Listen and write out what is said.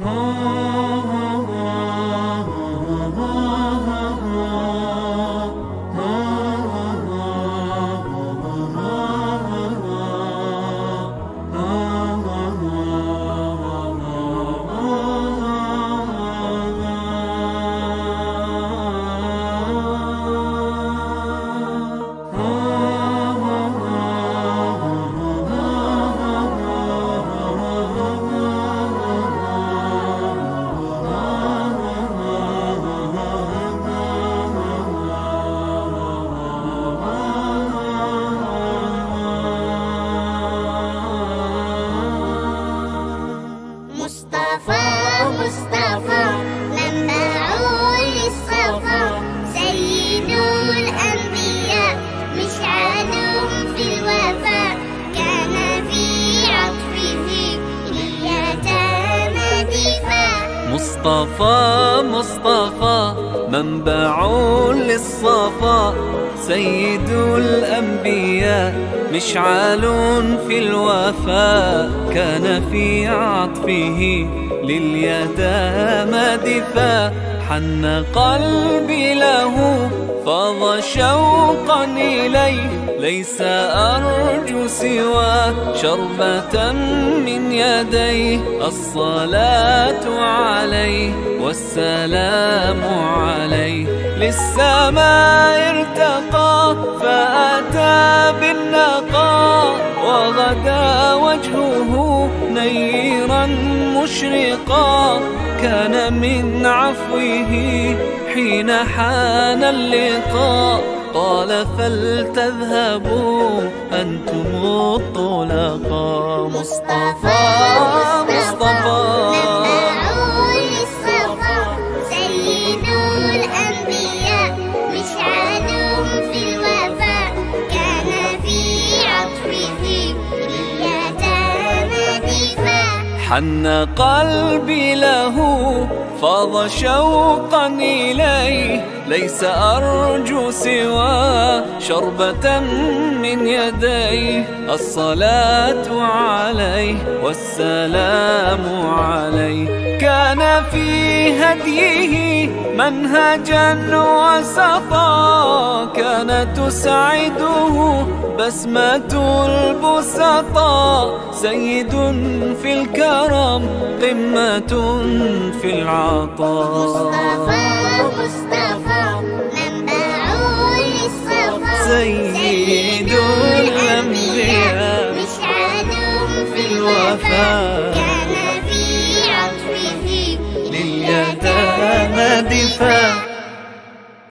مصطفى مصطفى مصطفى منبع للصفا سيد الأنبياء مشعل في الوفاء كان في عطفه لليتامى دفاع حن قلبي له فاض شوقا إليه. ليس أرجو سوى شربة من يديه. الصلاة عليه والسلام عليه. للسماء ارتقى فأتى بالنقاء. وغدا وجهه نيرا مشرقا كان من عفوه حين حان اللقاء قال فلتذهبوا أنتم الطلقاء مصطفى. حن قلبي له فاض شوقا إليه. ليس أرجو سوى شربة من يديه. الصلاة عليه والسلام عليه. كان في هديه منهجا وسطا. كان تسعده بسمة البسطاء. سيد في الكرم قمة في العطاء.